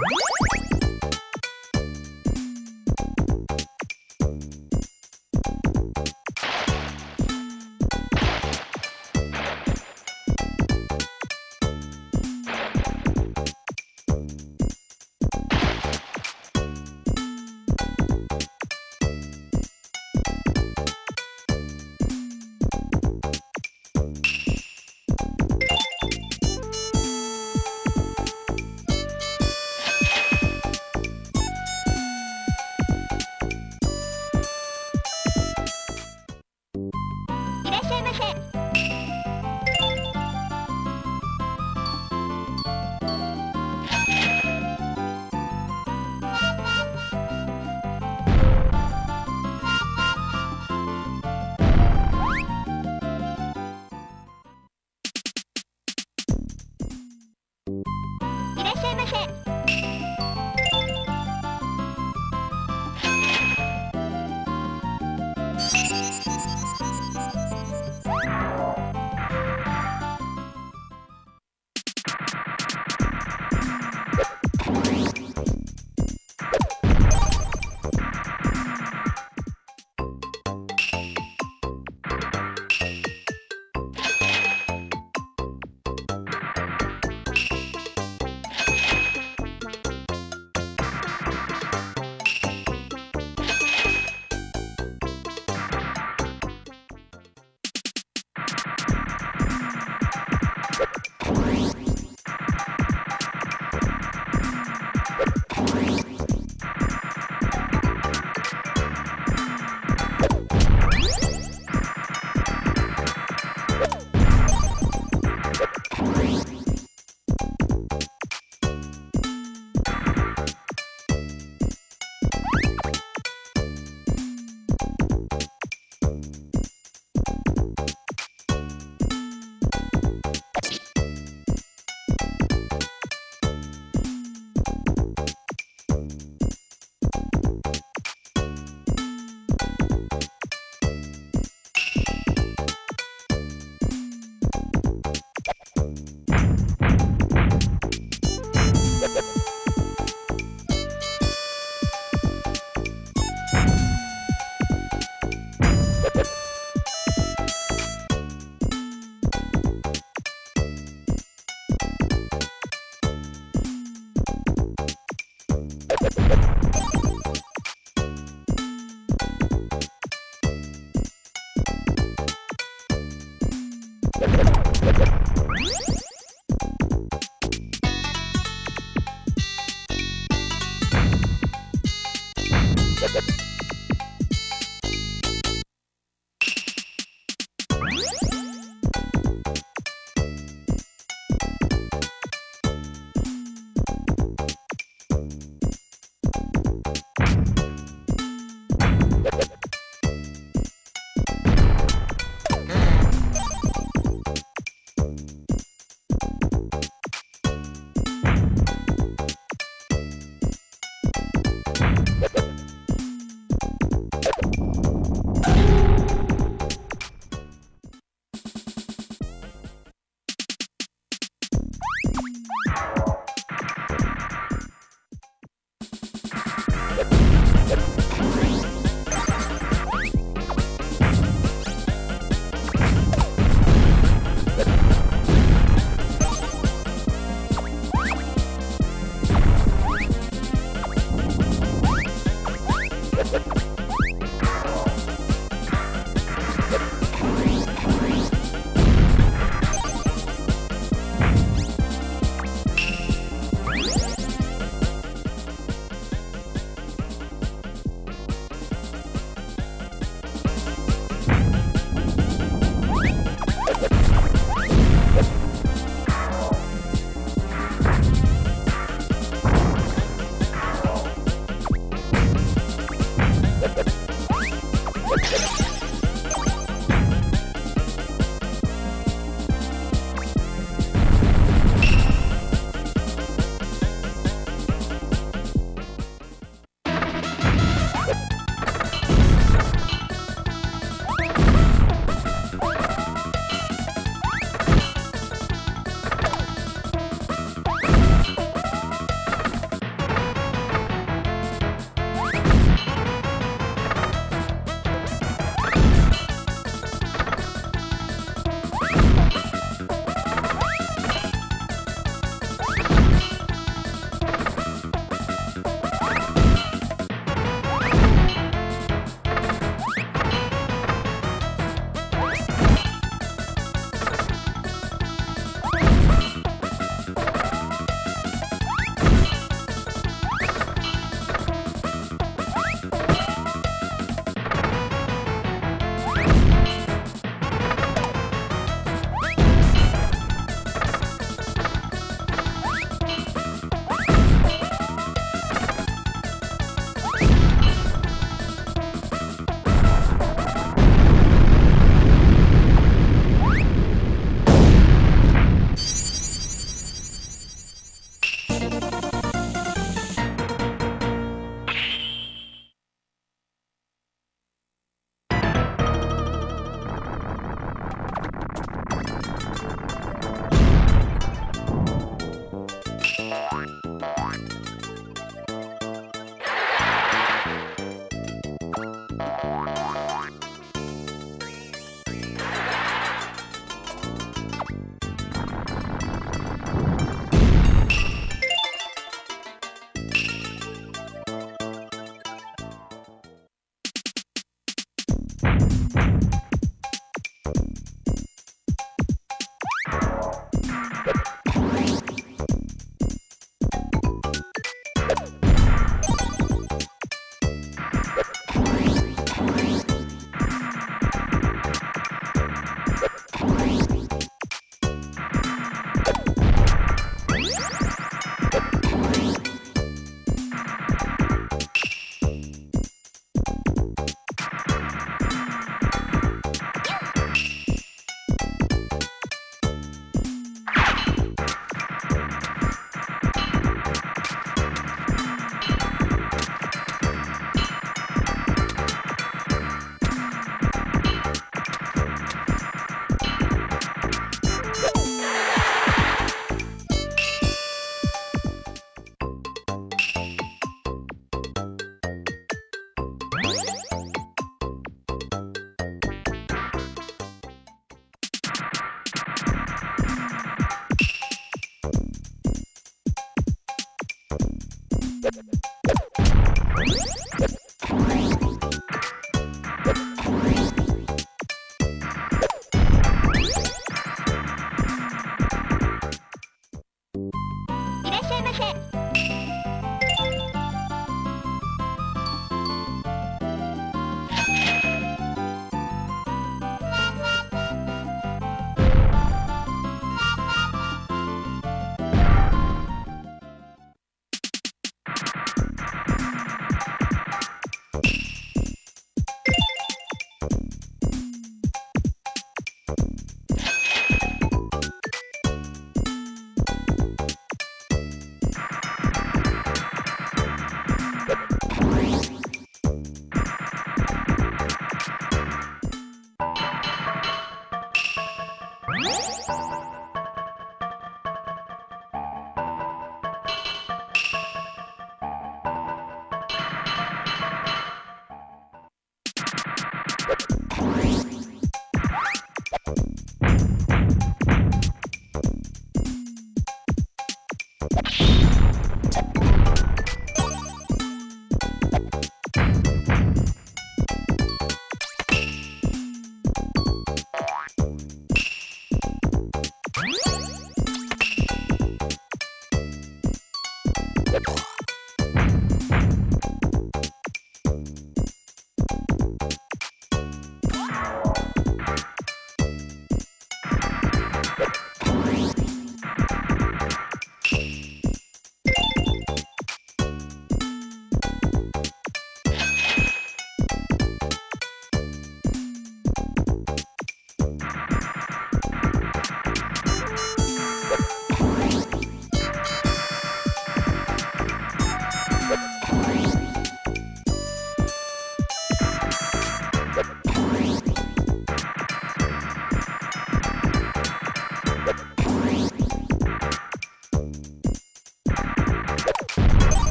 What? hit.